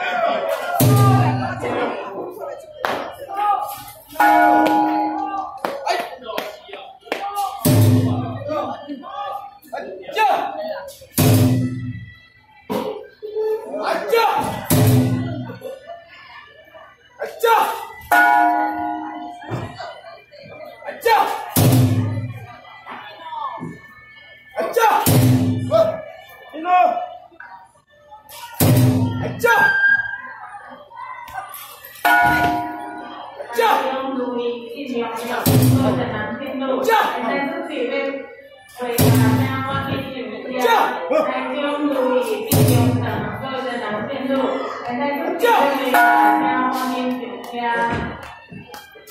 아, 제발.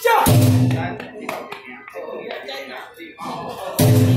Trợ lý.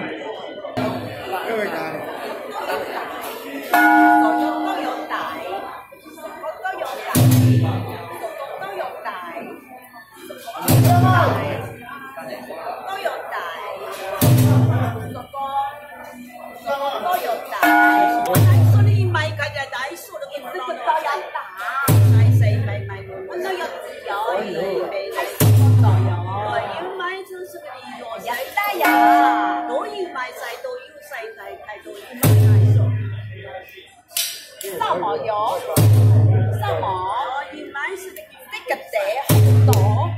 細到腰細，係係到腰細。收磨咗，收磨。原來是的嘅嗲好多。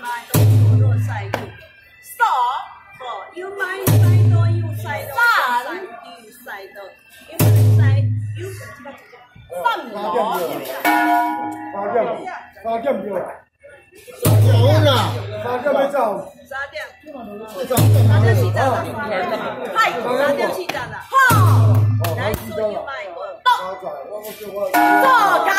Bye. You might say no, you say no. 啥？你 say no. 有？发电没有？走了，发电没走？发电。走走走。了？嗨，哪了？哈。你卖过。走。开。